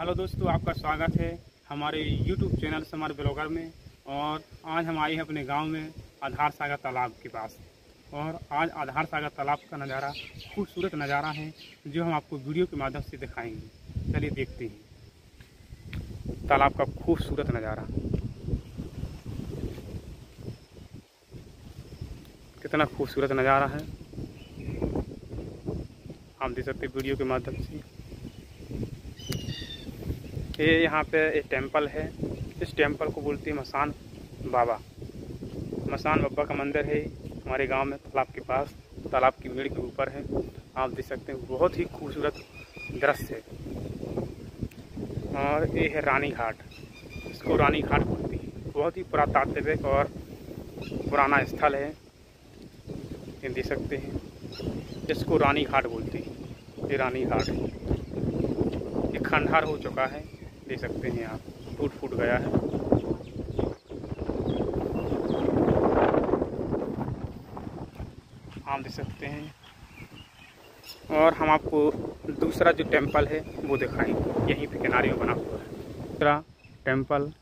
Hello दोस्तों, आपका स्वागत है हमारे यूट्यूब चैनल समार ब्लॉगर में और आज हम आए हैं अपने गाँव में आधार सागर तालाब के पास। और आज आधार सागर तालाब का नज़ारा, खूबसूरत नज़ारा है जो हम आपको वीडियो के माध्यम से दिखाएँगे। चलिए देखते हैं। तालाब का खूबसूरत नज़ारा। कितना खूबसूरत नज़ारा है। आप देख सकते वीडियो के माध्यम से। ये यहाँ पे एक टेंपल है। इस टेंपल को बोलते हैं मसान बाबा। मसान बाबा का मंदिर है। हमारे गाँव में तालाब के पास, तालाब की मेड़ के ऊपर है। आप देख सकते हैं, बहुत ही खूबसूरत दृश्य है। और ये है रानी घाट इसको रानी घाट बोलती है। बहुत ही पुरातात्विक और पुराना स्थल है। ये देख सकते हैं। इसको रानी घाट बोलती है। ये रानी घाट है ये खंडहर हो चुका है। देख सकते हैं आप। टूट फूट गया है। आप देख सकते हैं। और हम आपको दूसरा जो टेंपल है, वो दिखाएँगे। यहीं पे किनारे में बना हुआ है। दूसरा टेंपल,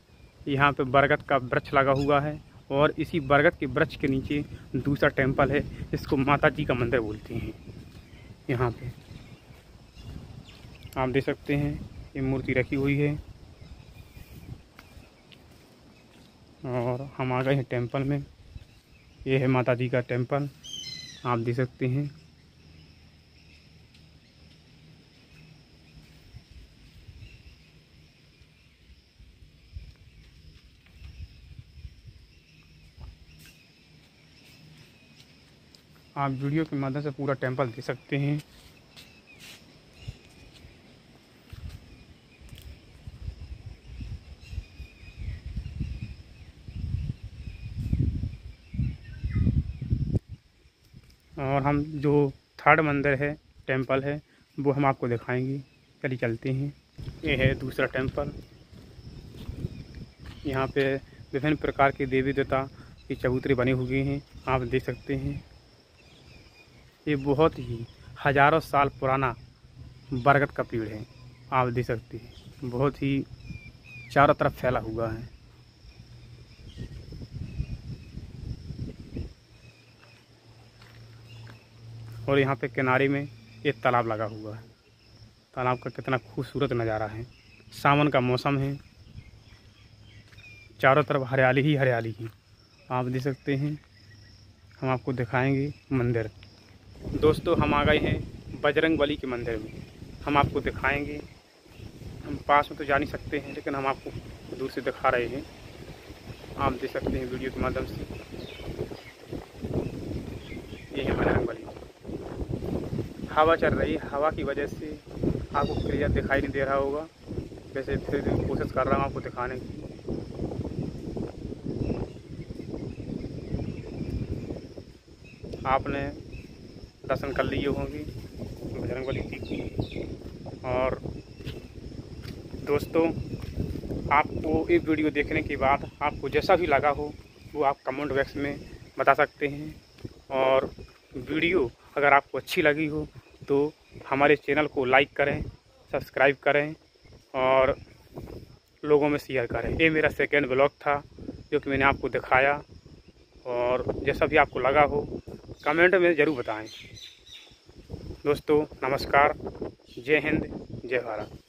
यहाँ पे बरगद का वृक्ष लगा हुआ है और इसी बरगद के वृक्ष के नीचे दूसरा टेंपल है, जिसको माता जी का मंदिर बोलते हैं। यहाँ पे आप देख सकते हैं। ये मूर्ति रखी हुई है। और हम आ गए हैं टेंपल में। ये है माता जी का टेंपल, आप देख सकते हैं। आप वीडियो के माध्यम से पूरा टेंपल देख सकते हैं। और हम जो थर्ड मंदिर है, टेंपल है, वो हम आपको दिखाएँगे। चलिए चलते हैं। ये है दूसरा टेंपल। यहाँ पे विभिन्न प्रकार के देवी देवता की चबूतरे बने हुए हैं। आप देख सकते हैं। ये बहुत ही हज़ारों साल पुराना बरगद का पेड़ है। आप देख सकते हैं। बहुत ही चारों तरफ़ फैला हुआ है। और यहाँ पे किनारे में एक तालाब लगा हुआ है। तालाब का कितना खूबसूरत नज़ारा है। सावन का मौसम है। चारों तरफ़ हरियाली ही हरियाली है। आप देख सकते हैं, हम आपको दिखाएँगे मंदिर। दोस्तों, हम आ गए हैं बजरंग बली के मंदिर में। हम आपको दिखाएँगे। हम पास में तो जा नहीं सकते हैं, लेकिन हम आपको दूर से दिखा रहे हैं। आप देख सकते हैं वीडियो के माध्यम से ये है बजरंग बली हवा चल रही है। हवा की वजह से आपको क्लियर दिखाई नहीं दे रहा होगा। वैसे फिर कोशिश कर रहा हूँ आपको दिखाने की। आपने दर्शन कर लिए होंगे बजरंग बली की। और दोस्तों, आपको ये वीडियो देखने के बाद आपको जैसा भी लगा हो, वो आप कमेंट बॉक्स में बता सकते हैं। और वीडियो अगर आपको अच्छी लगी हो तो हमारे चैनल को लाइक करें, सब्सक्राइब करें और लोगों में शेयर करें। ये मेरा सेकेंड ब्लॉग था, जो कि मैंने आपको दिखाया। और जैसा भी आपको लगा हो कमेंट में ज़रूर बताएँ। दोस्तों, नमस्कार। जय हिंद, जय भारत।